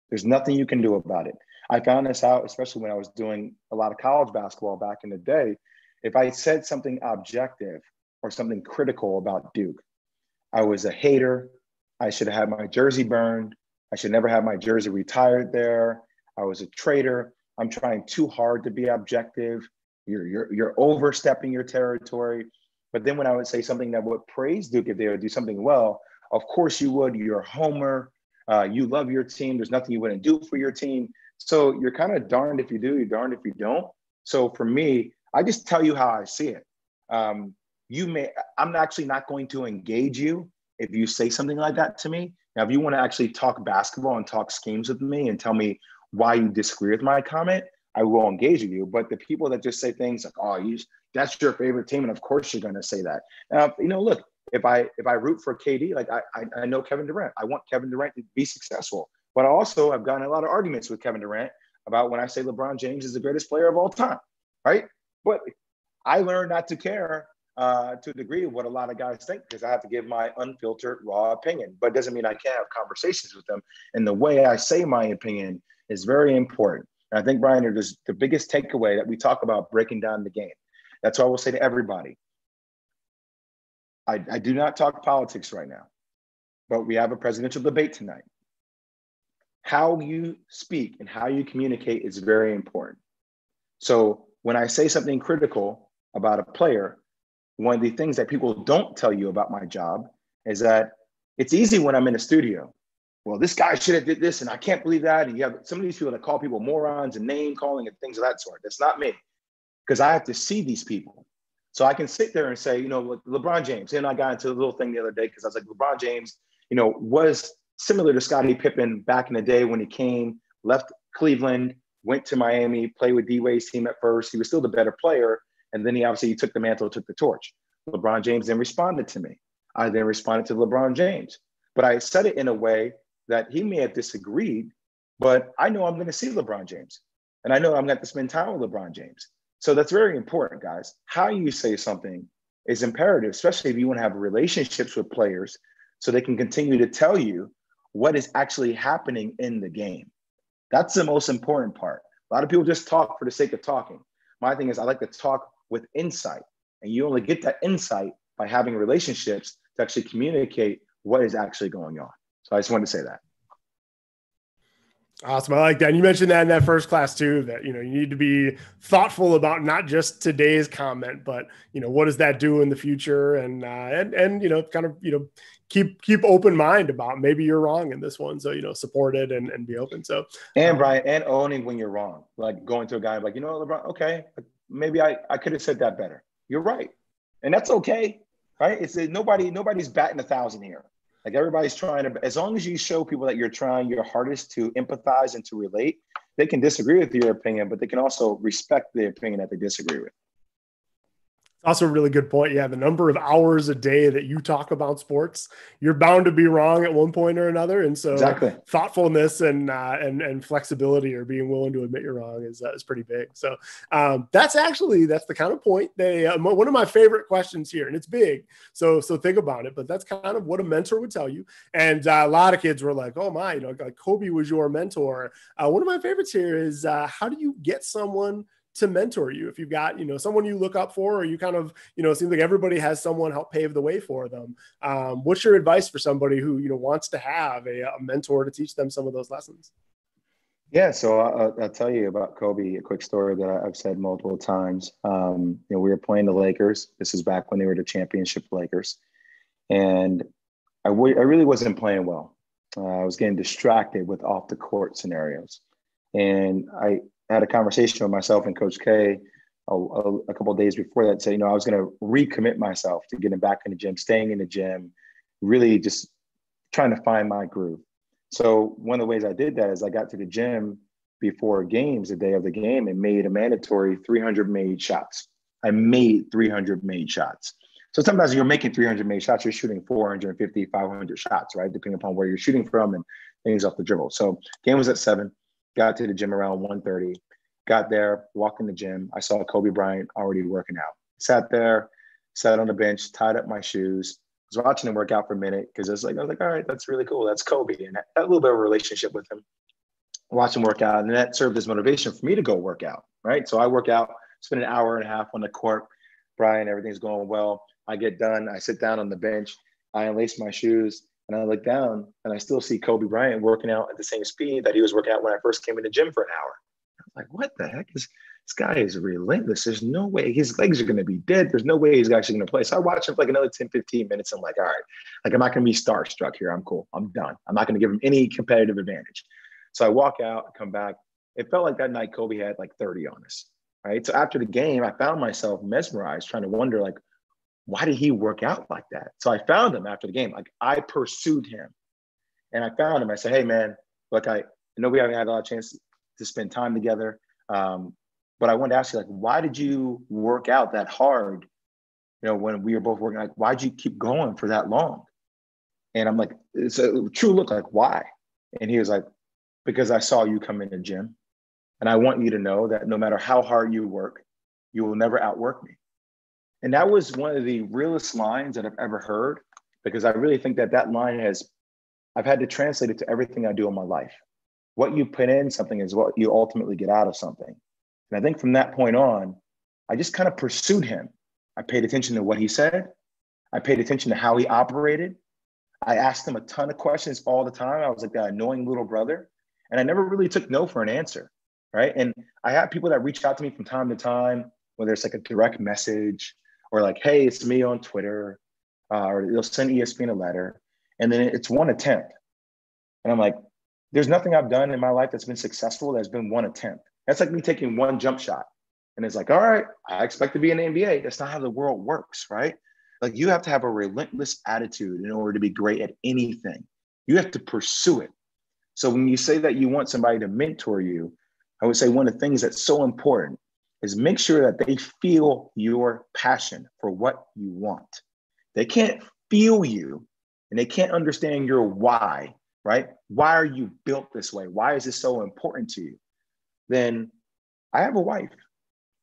There's nothing you can do about it. I found this out, especially when I was doing a lot of college basketball back in the day. If I said something objective or something critical about Duke, I was a hater. I should have had my jersey burned. I should never have my jersey retired there. I was a traitor. I'm trying too hard to be objective. You're, you're, you're overstepping your territory. But then when I would say something that would praise Duke if they would do something well, of course you would. You're a homer. Uh, you love your team. There's nothing you wouldn't do for your team. So you're kind of darned if you do, you're darned if you don't. So for me, I just tell you how I see it. Um, you may, I'm actually not going to engage you if you say something like that to me. Now, if you want to actually talk basketball and talk schemes with me and tell me why you disagree with my comment, I will engage with you. But the people that just say things like, "Oh, you, that's your favorite team," and of course you're going to say that. Now, you know, look, if I if I root for KD, like I, I I know Kevin Durant, I want Kevin Durant to be successful. But I also, I've gotten a lot of arguments with Kevin Durant about when I say LeBron James is the greatest player of all time, right? But I learned not to care uh, to a degree of what a lot of guys think because I have to give my unfiltered, raw opinion. But it doesn't mean I can't have conversations with them. And the way I say my opinion is very important. And I think, Brian, is the biggest takeaway that we talk about breaking down the game. That's what I will say to everybody. I, I do not talk politics right now, but we have a presidential debate tonight. How you speak and how you communicate is very important. So when I say something critical about a player, one of the things that people don't tell you about my job is that it's easy when I'm in the studio. Well, this guy should have did this, and I can't believe that. And you have some of these people that call people morons and name calling and things of that sort. That's not me, because I have to see these people. So I can sit there and say, you know, LeBron James. And I got into a little thing the other day because I was like, LeBron James, you know, was similar to Scottie Pippen back in the day when he came, left Cleveland, went to Miami, played with D team at first. He was still the better player, and then he obviously he took the mantle, took the torch. LeBron James then responded to me. I then responded to LeBron James, but I said it in a way that he may have disagreed, but I know I'm going to see LeBron James, and I know I'm going to spend time with LeBron James. So that's very important, guys. How you say something is imperative, especially if you want to have relationships with players so they can continue to tell you what is actually happening in the game. That's the most important part. A lot of people just talk for the sake of talking. My thing is, I like to talk with insight, and you only get that insight by having relationships to actually communicate what is actually going on. So I just wanted to say that. Awesome. I like that. And you mentioned that in that first class too, that, you know, you need to be thoughtful about not just today's comment, but, you know, what does that do in the future? And, uh, and, and, you know, kind of, you know, keep, keep open mind about maybe you're wrong in this one. So, you know, support it and, and be open. So, and um, Brian, and owning when you're wrong, like going to a guy like, you know, LeBron, okay, maybe I, I could have said that better. You're right. And that's okay. Right. It's nobody, nobody's batting a thousand here. Like everybody's trying to, as long as you show people that you're trying your hardest to empathize and to relate, they can disagree with your opinion, but they can also respect the opinion that they disagree with also a really good point. Yeah, the number of hours a day that you talk about sports, you're bound to be wrong at one point or another. And so, exactly. thoughtfulness and uh, and and flexibility or being willing to admit you're wrong is uh, is pretty big. So um, that's actually that's the kind of point they uh, one of my favorite questions here, and it's big. So so think about it. But that's kind of what a mentor would tell you. And uh, a lot of kids were like, "Oh my, you know, like Kobe was your mentor." Uh, one of my favorites here is uh, how do you get someone to mentor you if you've got you know someone you look up for or you kind of you know it seems like everybody has someone help pave the way for them. Um, what's your advice for somebody who you know wants to have a, a mentor to teach them some of those lessons? Yeah so I'll, I'll, tell you about kobe a quick story that i've said multiple times. Um, you know we were playing the lakers. This is back when they were the championship lakers. And I w- I really wasn't playing well. Uh, i was getting distracted with off the court scenarios. And I, I had a conversation with myself and Coach K a, a, a couple days before that. Say, you know, I was going to recommit myself to getting back in the gym, staying in the gym, really just trying to find my groove. So one of the ways I did that is I got to the gym before games, the day of the game, and made a mandatory 300 made shots. I made 300 made shots. So sometimes you're making 300 made shots, you're shooting 450, 500 shots, right? Depending upon where you're shooting from and things off the dribble. So game was at seven got to the gym around 1.30 got there walked in the gym i saw kobe bryant already working out sat there sat on the bench tied up my shoes was watching him work out for a minute because I was like, I was like, all right, that's really cool. That's Kobe. And a little bit of a relationship with him. Watch him work out. And that served as motivation for me to go work out. Right. So I work out, spend an hour and a half on the court. Brian, everything's going well. I get done. I sit down on the bench. I unlace my shoes. And I look down and I still see Kobe Bryant working out at the same speed that he was working out when I first came in the gym for an hour. I was like, what the heck is this guy is relentless. There's no way his legs are going to be dead. There's no way he's actually going to play. So I watch him for like another 10, 15 minutes. I'm like, all right, like I'm not going to be starstruck here. I'm cool. I'm done. I'm not going to give him any competitive advantage. So I walk out, come back. It felt like that night Kobe had like 30 on us. Right. So after the game, I found myself mesmerized, trying to wonder, like, why did he work out like that? So I found him after the game. Like I pursued him and I found him. I said, Hey man, look, I, know we haven't had a lot of chance to spend time together. Um, but I wanted to ask you, like, why did you work out that hard? You know, when we were both working, like, why'd you keep going for that long? And I'm like, it's a true look, like, why? And he was like, because I saw you come in the gym. And I want you to know that no matter how hard you work, you will never outwork me. And that was one of the realest lines that I've ever heard because I really think that that line has, I've had to translate it to everything I do in my life. What you put in something is what you ultimately get out of something. And I think from that point on, I just kind of pursued him. I paid attention to what he said. I paid attention to how he operated. I asked him a ton of questions all the time. I was like that annoying little brother. And I never really took no for an answer. Right. And I have people that reach out to me from time to time, whether it's like a direct message or like, hey, it's me on Twitter, uh, or they'll send ESPN a letter. And then it's one attempt. And I'm like, there's nothing I've done in my life that's been successful that's been one attempt. That's like me taking one jump shot. And it's like, all right, I expect to be in the NBA. That's not how the world works, right? Like you have to have a relentless attitude in order to be great at anything. You have to pursue it. So when you say that you want somebody to mentor you, I would say one of the things that's so important is make sure that they feel your passion for what you want. They can't feel you and they can't understand your why, right? Why are you built this way? Why is this so important to you? Then I have a wife.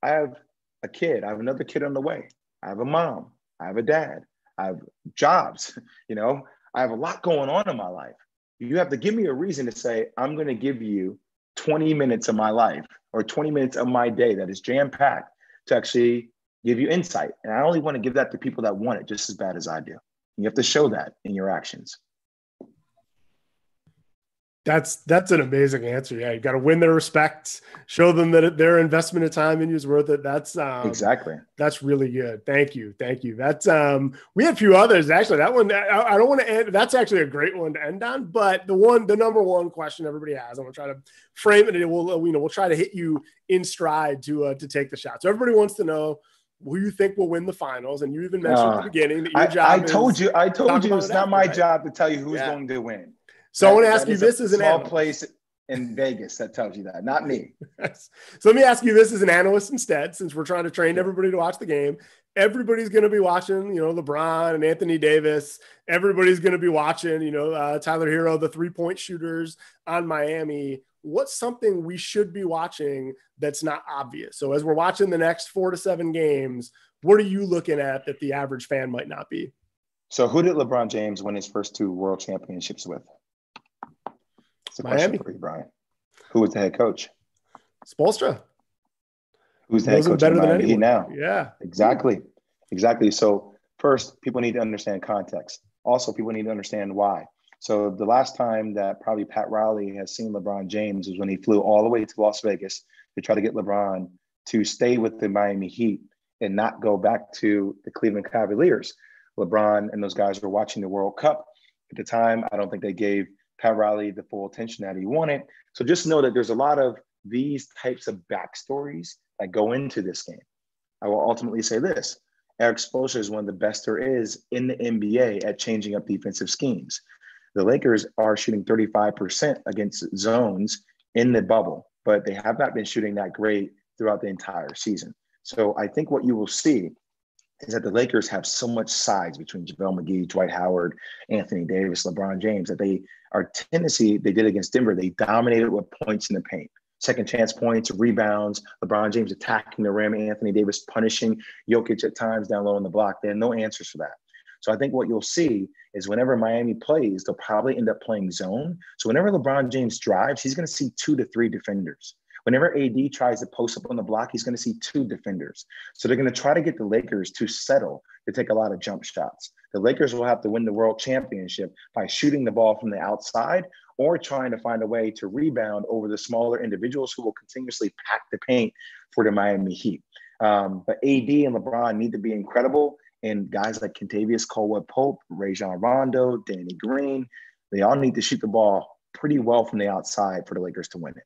I have a kid. I have another kid on the way. I have a mom. I have a dad. I have jobs. You know, I have a lot going on in my life. You have to give me a reason to say, I'm going to give you 20 minutes of my life or 20 minutes of my day that is jam packed to actually give you insight. And I only want to give that to people that want it just as bad as I do. You have to show that in your actions. That's that's an amazing answer. Yeah, you got to win their respect, show them that their investment of time in you is worth it. That's um, exactly that's really good. Thank you, thank you. That's um, we had a few others actually. That one I, I don't want to end. That's actually a great one to end on. But the one, the number one question everybody has, I'm gonna try to frame it. And we'll you know we'll try to hit you in stride to uh, to take the shot. So everybody wants to know who you think will win the finals, and you even mentioned uh, at the beginning that your I, job. I told you, I told you, it's not my right? job to tell you who's yeah. going to win. So that, I want to ask you this as an small analyst. place in Vegas that tells you that, not me. so let me ask you this as an analyst instead, since we're trying to train everybody to watch the game. Everybody's going to be watching, you know, LeBron and Anthony Davis. Everybody's going to be watching, you know, uh, Tyler Herro, the three point shooters on Miami. What's something we should be watching that's not obvious? So as we're watching the next four to seven games, what are you looking at that the average fan might not be? So who did LeBron James win his first two world championships with? It's a Miami. question for you, Brian. Who was the head coach? Spoelstra. Who's the head coach better than Miami now? Yeah. Exactly. Exactly. So first, people need to understand context. Also, people need to understand why. So the last time that probably Pat Riley has seen LeBron James was when he flew all the way to Las Vegas to try to get LeBron to stay with the Miami Heat and not go back to the Cleveland Cavaliers. LeBron and those guys were watching the World Cup. At the time, I don't think they gave Pat Riley the full attention that he wanted. So just know that there's a lot of these types of backstories that go into this game. I will ultimately say this Erik Spoelstra is one of the best there is in the NBA at changing up defensive schemes. The Lakers are shooting 35% against zones in the bubble, but they have not been shooting that great throughout the entire season. So I think what you will see is that the Lakers have so much size between JaVale McGee, Dwight Howard, Anthony Davis, LeBron James that they are tendency they did against Denver. They dominated with points in the paint, second chance points, rebounds. LeBron James attacking the rim, Anthony Davis punishing Jokic at times down low on the block. They had no answers for that. So I think what you'll see is whenever Miami plays, they'll probably end up playing zone. So whenever LeBron James drives, he's going to see two to three defenders. Whenever AD tries to post up on the block, he's going to see two defenders. So they're going to try to get the Lakers to settle to take a lot of jump shots. The Lakers will have to win the world championship by shooting the ball from the outside or trying to find a way to rebound over the smaller individuals who will continuously pack the paint for the Miami Heat. Um, but AD and LeBron need to be incredible. And guys like Kentavious Caldwell Pope, Rajon Rondo, Danny Green, they all need to shoot the ball pretty well from the outside for the Lakers to win it.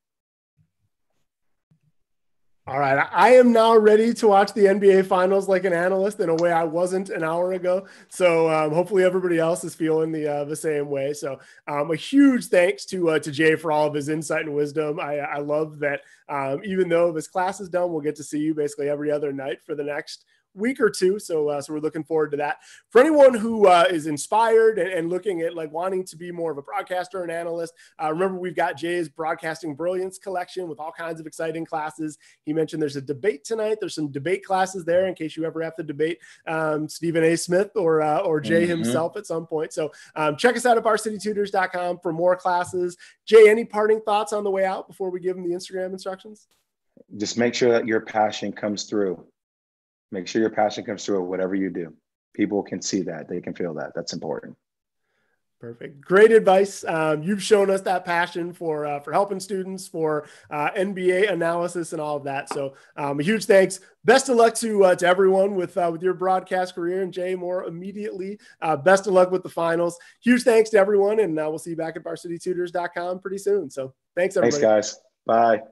All right. I am now ready to watch the NBA finals like an analyst in a way I wasn't an hour ago. So um, hopefully everybody else is feeling the uh, the same way. So um, a huge thanks to uh, to Jay for all of his insight and wisdom. I, I love that um, even though this class is done, we'll get to see you basically every other night for the next week or two. So, uh, so we're looking forward to that. For anyone who uh, is inspired and, and, looking at like wanting to be more of a broadcaster and analyst, uh, remember we've got Jay's Broadcasting Brilliance collection with all kinds of exciting classes. He mentioned there's a debate tonight. There's some debate classes there in case you ever have to debate um, Stephen A. Smith or uh, or Jay mm-hmm. himself at some point. So um, check us out at varsitytutors.com for more classes. Jay, any parting thoughts on the way out before we give him the Instagram instructions? Just make sure that your passion comes through Make sure your passion comes through whatever you do. People can see that, they can feel that. That's important. Perfect. Great advice. Um, you've shown us that passion for uh, for helping students, for uh, NBA analysis, and all of that. So, um, a huge thanks. Best of luck to uh, to everyone with uh, with your broadcast career, and Jay more immediately. Uh, best of luck with the finals. Huge thanks to everyone, and uh, we'll see you back at VarsityTutors.com pretty soon. So, thanks everybody. Thanks, guys. Bye.